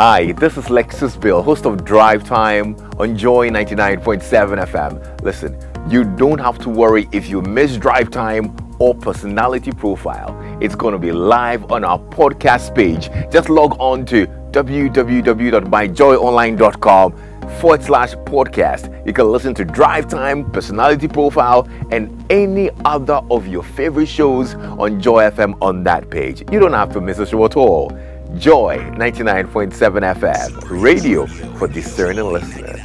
Hi, this is Lexis Bill, host of Drive Time on Joy 99.7 FM. Listen, you don't have to worry if you miss Drive Time or personality profile. It's going to be live on our podcast page. Just log on to www.myjoyonline.com forward slash podcast. You can listen to Drive Time, Personality Profile, and any other of your favorite shows on Joy FM on that page. You don't have to miss a show at all. Joy 99.7 FM, radio for discerning listeners.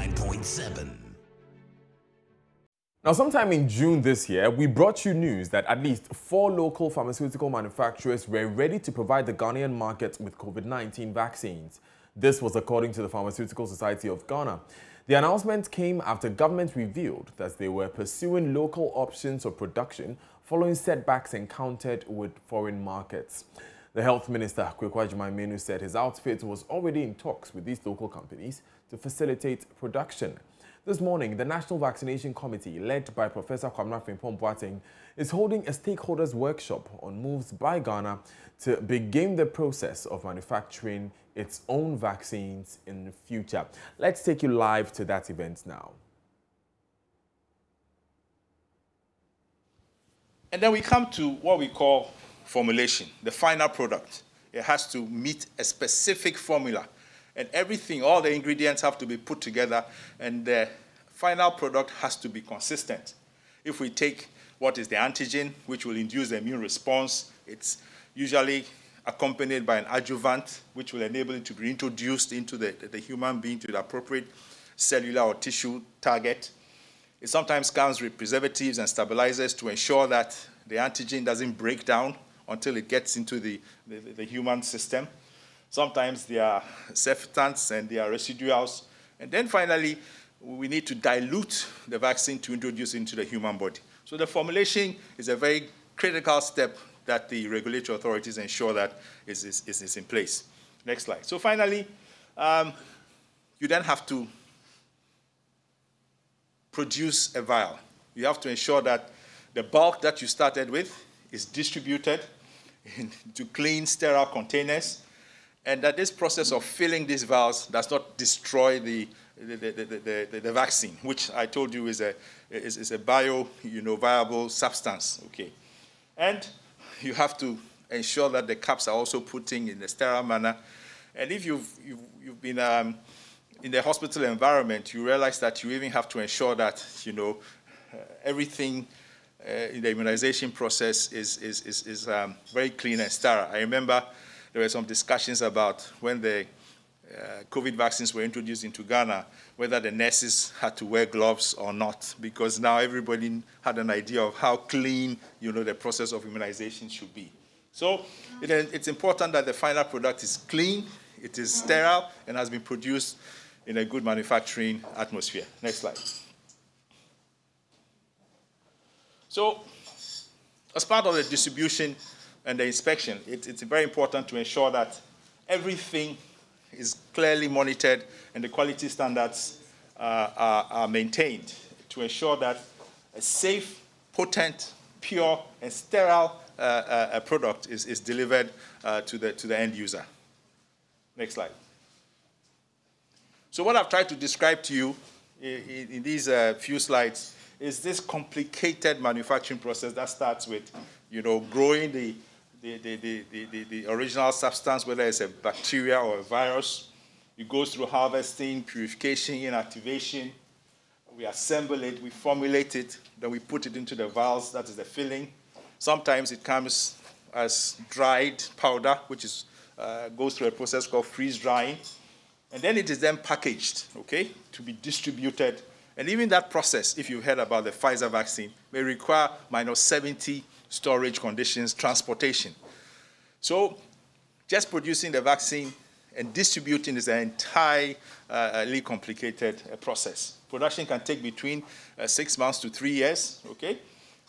Now, sometime in June this year, we brought you news that at least four local pharmaceutical manufacturers were ready to provide the Ghanaian market with COVID 19 vaccines. This was according to the Pharmaceutical Society of Ghana. The announcement came after government revealed that they were pursuing local options of production following setbacks encountered with foreign markets. The health minister, Kwaku Agyeman-Manu, said his outfit was already in talks with these local companies to facilitate production. This morning, the National Vaccination Committee, led by Professor Kwabena Frimpong Boateng, is holding a stakeholders workshop on moves by Ghana to begin the process of manufacturing its own vaccines in the future. Let's take you live to that event now. And then we come to what we call formulation, the final product. It has to meet a specific formula. And everything, all the ingredients have to be put together, and the final product has to be consistent. If we take what is the antigen, which will induce the immune response, it's usually accompanied by an adjuvant, which will enable it to be introduced into the, the human being to the appropriate cellular or tissue target. It sometimes comes with preservatives and stabilizers to ensure that the antigen doesn't break down until it gets into the, the, the human system. Sometimes there are surfactants and there are residuals. And then finally, we need to dilute the vaccine to introduce into the human body. So the formulation is a very critical step that the regulatory authorities ensure that is, is, is in place. Next slide. So finally, um, you then have to produce a vial. You have to ensure that the bulk that you started with is distributed into clean, sterile containers, and that this process of filling these vials does not destroy the, the, the, the, the vaccine, which I told you is a, is, is a bio, you know, viable substance, okay? And you have to ensure that the caps are also putting in a sterile manner. And if you've, you've, you've been um, in the hospital environment, you realize that you even have to ensure that, you know, uh, everything in the immunization process is, is, is, is um, very clean and sterile. I remember there were some discussions about when the uh, COVID vaccines were introduced into Ghana, whether the nurses had to wear gloves or not, because now everybody had an idea of how clean, you know, the process of immunization should be. So it, it's important that the final product is clean, it is sterile, and has been produced in a good manufacturing atmosphere. Next slide. So, as part of the distribution and the inspection, it, it's very important to ensure that everything is clearly monitored and the quality standards uh, are, are, maintained to ensure that a safe, potent, pure, and sterile uh, uh, product is, is delivered uh, to, the, to the end user. Next slide. So, what I've tried to describe to you in, in these uh, few slides is this complicated manufacturing process that starts with, you know, growing the, the, the, the, the, original substance, whether it's a bacteria or a virus. It goes through harvesting, purification, inactivation. We assemble it, we formulate it, then we put it into the vials, that is the filling. Sometimes it comes as dried powder, which is, uh, goes through a process called freeze drying. And then it is then packaged, okay, to be distributed and even that process, if you've heard about the Pfizer vaccine, may require minus 70 storage conditions, transportation. So just producing the vaccine and distributing is an entirely uh, complicated uh, process. Production can take between uh, six months to three years, okay?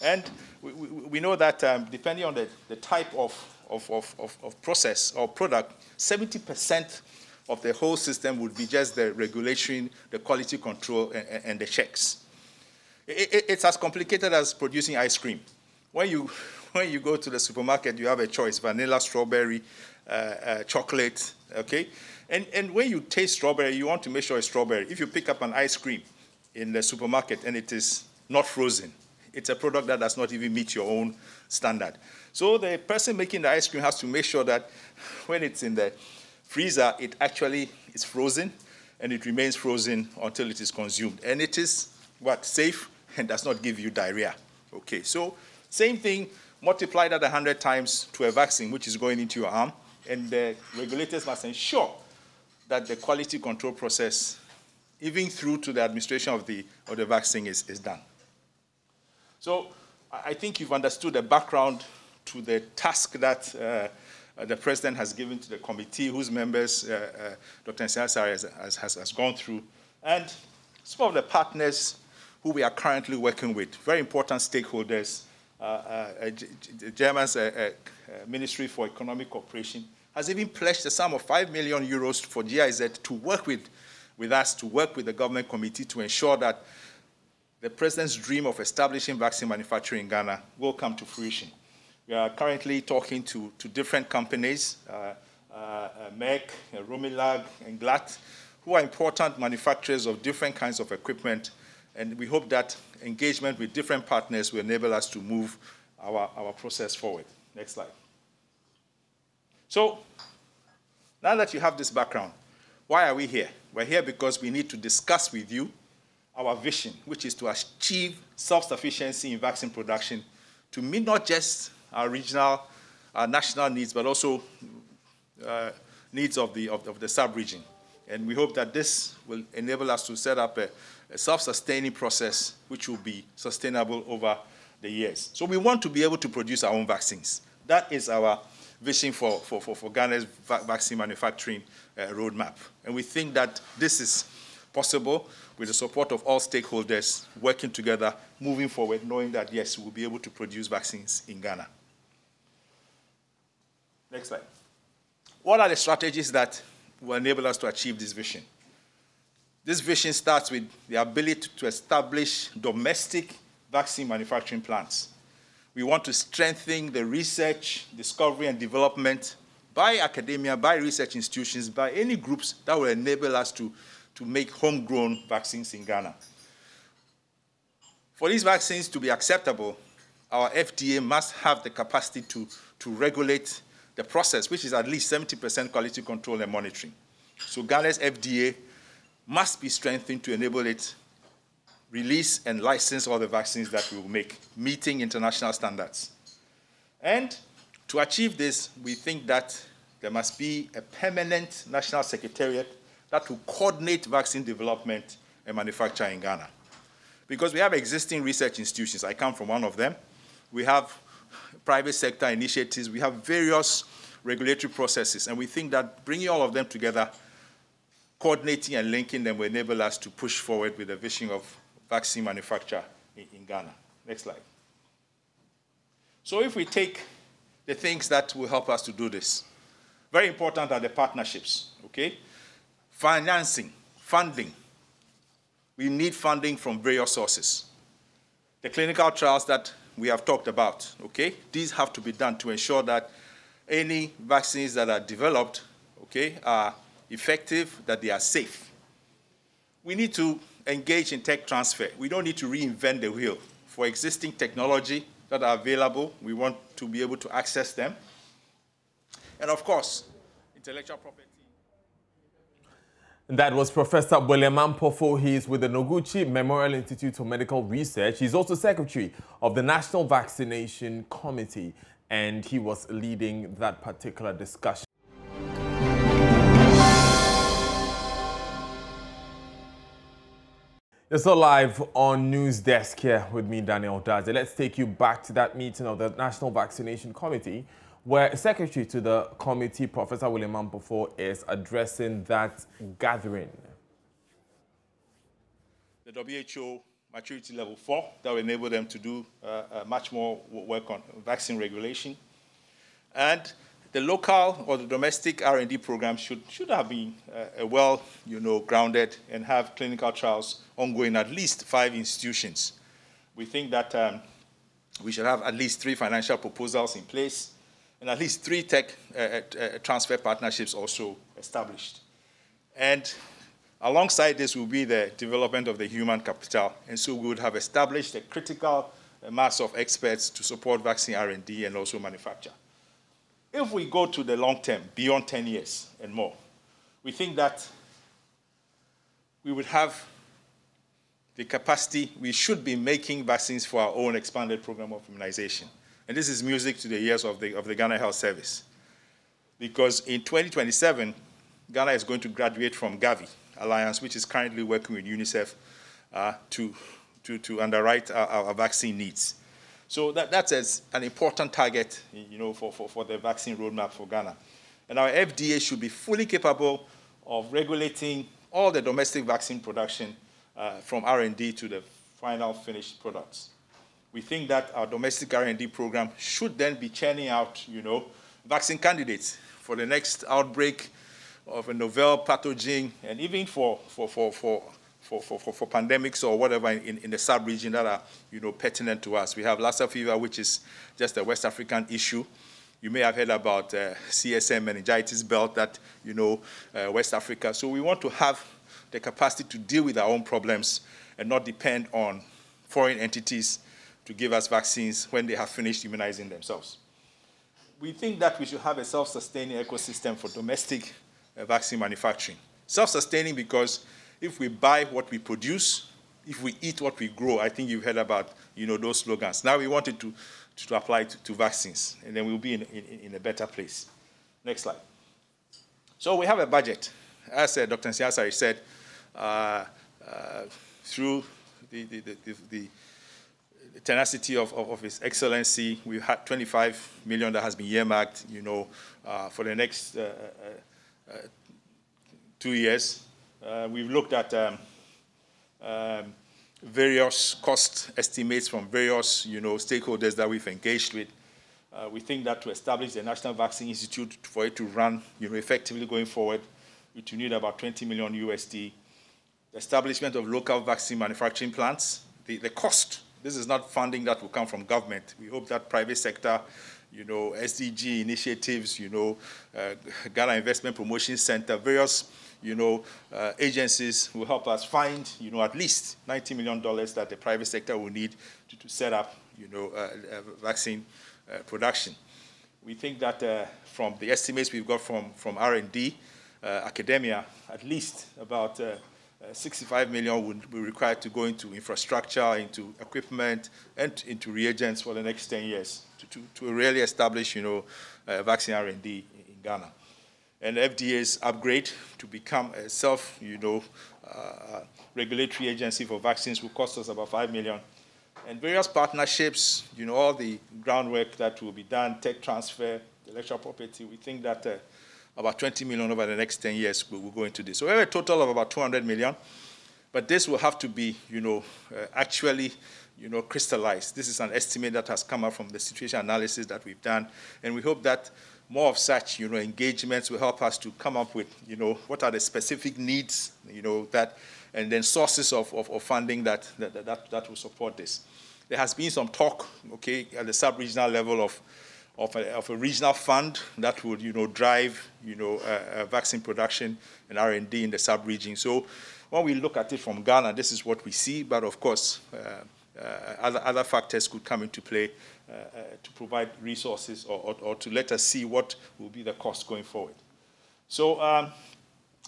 And we, we, we know that um, depending on the, the type of, of, of, of process or product, 70% of the whole system would be just the regulation, the quality control, and, and the checks. It, it, it's as complicated as producing ice cream. When you, when you go to the supermarket, you have a choice, vanilla, strawberry, uh, uh, chocolate, okay? And, and when you taste strawberry, you want to make sure it's strawberry. If you pick up an ice cream in the supermarket and it is not frozen, it's a product that does not even meet your own standard. So the person making the ice cream has to make sure that when it's in the freezer, it actually is frozen and it remains frozen until it is consumed. And it is what? Safe and does not give you diarrhea. Okay, so same thing, multiply that 100 times to a vaccine which is going into your arm, and the regulators must ensure that the quality control process, even through to the administration of the, of the vaccine, is, is done. So I think you've understood the background to the task that uh, the president has given to the committee, whose members uh, uh, Dr. Nsiah has, has, has, gone through, and some of the partners who we are currently working with, very important stakeholders. Uh, uh, German's uh, Ministry for Economic Cooperation has even pledged a sum of 5 million euros for GIZ to work with, with us, to work with the government committee to ensure that the president's dream of establishing vaccine manufacturing in Ghana will come to fruition. We are currently talking to, to different companies, uh, uh, uh Merck, uh, Rommelag, and Glatt, who are important manufacturers of different kinds of equipment, and we hope that engagement with different partners will enable us to move our, our process forward. Next slide. So, now that you have this background, why are we here? We're here because we need to discuss with you our vision, which is to achieve self-sufficiency in vaccine production to meet not just regional, our national needs, but also uh, needs of the, of, of the sub-region. And we hope that this will enable us to set up a, a self-sustaining process which will be sustainable over the years. So we want to be able to produce our own vaccines. That is our vision for, for, for, for Ghana's va vaccine manufacturing uh, roadmap. And we think that this is possible with the support of all stakeholders working together, moving forward, knowing that, yes, we'll be able to produce vaccines in Ghana. Next slide. What are the strategies that will enable us to achieve this vision? This vision starts with the ability to establish domestic vaccine manufacturing plants. We want to strengthen the research, discovery, and development by academia, by research institutions, by any groups that will enable us to to make homegrown vaccines in Ghana. For these vaccines to be acceptable, our FDA must have the capacity to, to regulate the process, which is at least 70% quality control and monitoring. So Ghana's FDA must be strengthened to enable it release and license all the vaccines that we will make, meeting international standards. And to achieve this, we think that there must be a permanent national secretariat that will coordinate vaccine development and manufacture in Ghana. Because we have existing research institutions. I come from one of them. We have private sector initiatives. We have various regulatory processes. And we think that bringing all of them together, coordinating and linking them will enable us to push forward with the vision of vaccine manufacture in, in Ghana. Next slide. So if we take the things that will help us to do this, very important are the partnerships, okay? Financing, funding. We need funding from various sources. The clinical trials that we have talked about, okay, these have to be done to ensure that any vaccines that are developed, okay, are effective, that they are safe. We need to engage in tech transfer. We don't need to reinvent the wheel. For existing technology that are available, we want to be able to access them. And of course, intellectual property. That was Professor William Ampofo. He is with the Noguchi Memorial Institute of Medical Research. He's also secretary of the National Vaccination Committee, and he was leading that particular discussion. You're still live on News Desk here with me, Daniel Dadzie. Let's take you back to that meeting of the National Vaccination Committee where Secretary to the committee, Professor William Ampofo, is addressing that gathering. The WHO maturity level four that will enable them to do uh, uh, much more work on vaccine regulation. And the local or the domestic R&D program should, should have been uh, well, you know, grounded and have clinical trials ongoing at least five institutions. We think that um, we should have at least three financial proposals in place and at least three tech uh, uh, uh, transfer partnerships also established. And alongside this will be the development of the human capital. And so we would have established a critical mass of experts to support vaccine R&D and also manufacture. If we go to the long term, beyond 10 years and more, we think that we would have the capacity, we should be making vaccines for our own expanded program of immunization. And this is music to the ears of the, of the Ghana Health Service. Because in 2027, Ghana is going to graduate from Gavi Alliance, which is currently working with UNICEF uh, to, to, to underwrite our, our vaccine needs. So that, that's an important target, you know, for, for, for the vaccine roadmap for Ghana. And our FDA should be fully capable of regulating all the domestic vaccine production uh, from R&D to the final finished products. We think that our domestic R&D program should then be churning out, you know, vaccine candidates for the next outbreak of a novel pathogen, and even for, for, for, for for, for, for, for, pandemics or whatever in, in the sub-region that are, you know, pertinent to us. We have Lassa fever, which is just a West African issue. You may have heard about uh, CSM meningitis belt that, you know, uh, West Africa. So we want to have the capacity to deal with our own problems and not depend on foreign entities to give us vaccines when they have finished immunizing themselves. We think that we should have a self-sustaining ecosystem for domestic uh, vaccine manufacturing. Self-sustaining because if we buy what we produce, if we eat what we grow, I think you've heard about you know, those slogans. Now we wanted to, to, to apply to, to, vaccines, and then we'll be in, in, in, a better place. Next slide. So we have a budget. As uh, Dr. Nsiah-Asare said, uh, uh, through the, the, the, the tenacity of, of, of, His Excellency, we've had 25 million that has been earmarked, you know, uh, for the next uh, uh, uh two years. Uh, we've looked at um, um, various cost estimates from various, you know, stakeholders that we've engaged with. Uh, we think that to establish the National Vaccine Institute for it to run, you know, effectively going forward, we will need about 20 million USD. The establishment of local vaccine manufacturing plants, the, the cost, this is not funding that will come from government. We hope that private sector you know, SDG initiatives, you know, uh, Ghana Investment Promotion Center, various you know, uh, agencies will help us find, you know, at least $90 million that the private sector will need to, to set up, you know, uh, uh vaccine uh, production. We think that uh, from the estimates we've got from, from R&D, academia, at least about 65 million would be required to go into infrastructure, into equipment, and into reagents for the next 10 years to, to, to really establish, you know, vaccine R&D in Ghana and FDA's upgrade to become a self, you know, uh, regulatory agency for vaccines will cost us about 5 million. And various partnerships, you know, all the groundwork that will be done, tech transfer, intellectual property, we think that uh, about 20 million over the next 10 years we will, go into this. So we have a total of about 200 million, but this will have to be, you know, uh, actually, you know, crystallized. This is an estimate that has come up from the situation analysis that we've done, and we hope that more of such, you know, engagements will help us to come up with, you know, what are the specific needs, you know, that, and then sources of, of, of funding that, that, that, that will support this. There has been some talk, okay, at the sub-regional level of, of a, of a, regional fund that would, you know, drive, you know, uh, uh, vaccine production and R&D in the sub-region. So when we look at it from Ghana, this is what we see, but of course, uh, uh other, other factors could come into play uh, to provide resources or, or, or, to let us see what will be the cost going forward. So um,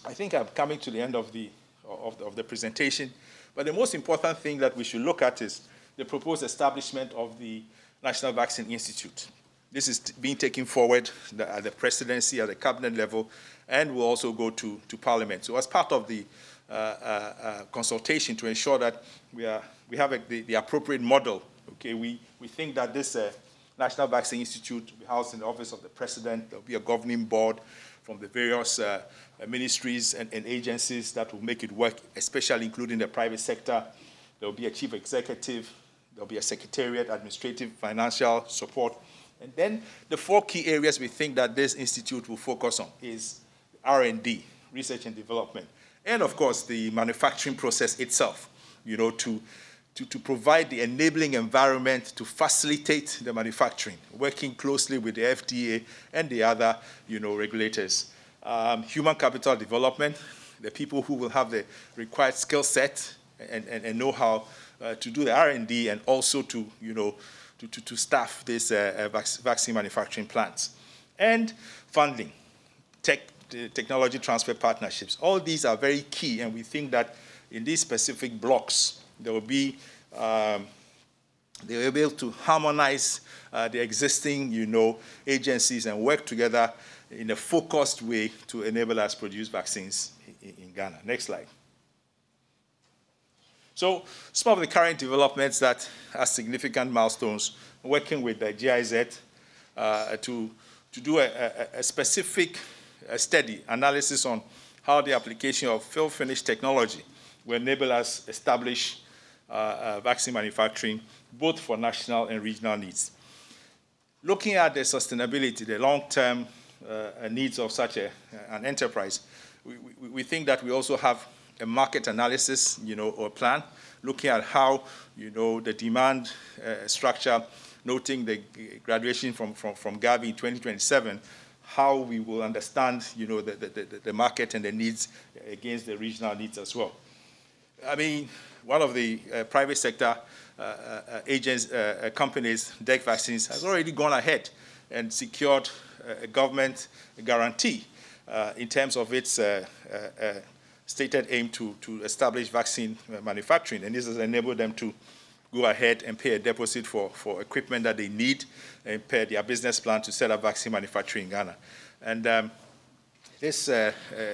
I think I'm coming to the end of the, of the, of the presentation. But the most important thing that we should look at is the proposed establishment of the National Vaccine Institute. This is being taken forward at the presidency, at the cabinet level, and will also go to, to parliament. So as part of the uh, uh, uh, consultation to ensure that we, are, we have a, the, the appropriate model Okay, we, we think that this uh, National Vaccine Institute will be housed in the office of the president. There'll be a governing board from the various uh, ministries and, and, agencies that will make it work, especially including the private sector. There'll be a chief executive. There'll be a secretariat, administrative, financial support. And then the four key areas we think that this institute will focus on is R&D, research and development, and of course the manufacturing process itself, you know, to to, to provide the enabling environment to facilitate the manufacturing, working closely with the FDA and the other you know, regulators. Um, human capital development, the people who will have the required skill set and, and, and know-how uh, to do the R&D and also to, you know, to, to, to staff these uh, uh vaccine manufacturing plants. And funding, tech, technology transfer partnerships. All these are very key, and we think that in these specific blocks, there will be um, they will be able to harmonize uh, the existing, you know, agencies and work together in a focused way to enable us produce vaccines in, in Ghana. Next slide. So some of the current developments that are significant milestones, working with the GIZ uh, to, to do a, a, a specific a study, analysis on how the application of fill finish technology will enable us establish uh, uh, vaccine manufacturing, both for national and regional needs. Looking at the sustainability, the long-term uh, needs of such an enterprise, we, we, we think that we also have a market analysis, you know, or plan, looking at how, you know, the demand uh, structure, noting the graduation from, from, from Gavi in 2027, how we will understand, you know, the, the, the market and the needs against the regional needs as well. I mean, one of the uh, private sector uh, uh agents, uh, uh, companies, DEK Vaccines, has already gone ahead and secured a government guarantee in terms of its stated aim to, to establish vaccine manufacturing, and this has enabled them to go ahead and pay a deposit for, for equipment that they need and pay their business plan to set up vaccine manufacturing in Ghana. And um, this uh,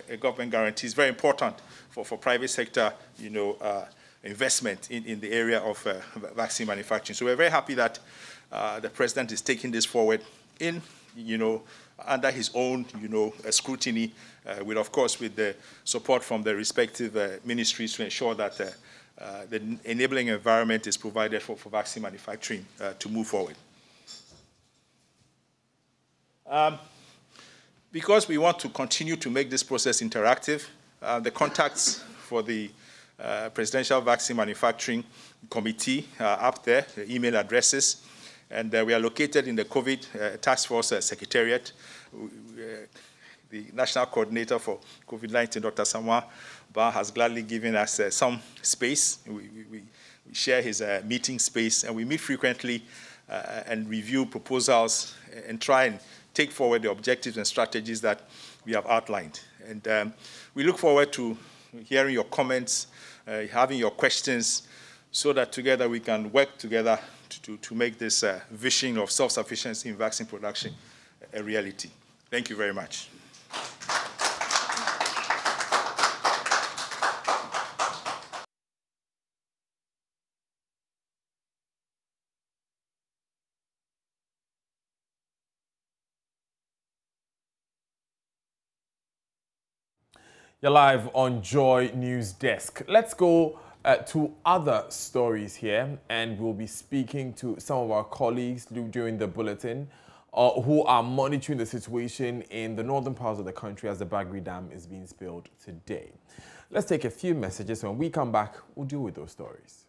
uh, government guarantee is very important for, for private sector, you know, uh, investment in, in the area of uh, vaccine manufacturing. So we're very happy that uh, the president is taking this forward in, you know, under his own, you know, scrutiny, uh, with, of course, with the support from the respective uh, ministries to ensure that uh, uh, the enabling environment is provided for, for vaccine manufacturing uh, to move forward. Um, because we want to continue to make this process interactive, the contacts for the Presidential Vaccine Manufacturing Committee are up there, the email addresses. And uh, we are located in the COVID uh, Task Force uh, Secretariat. The National Coordinator for COVID-19, Dr. Samoa Ba, has gladly given us some space. We, we, we, share his meeting space, and we meet frequently and review proposals and try and take forward the objectives and strategies that we have outlined. And um, we look forward to hearing your comments, uh, having your questions, so that together we can work together to, to make this uh, vision of self-sufficiency in vaccine production a reality. Thank you very much. You're live on Joy News Desk. Let's go uh, to other stories here, and we'll be speaking to some of our colleagues during the bulletin uh, who are monitoring the situation in the northern parts of the country as the Bagre Dam is being spilled today. Let's take a few messages. When we come back, we'll deal with those stories.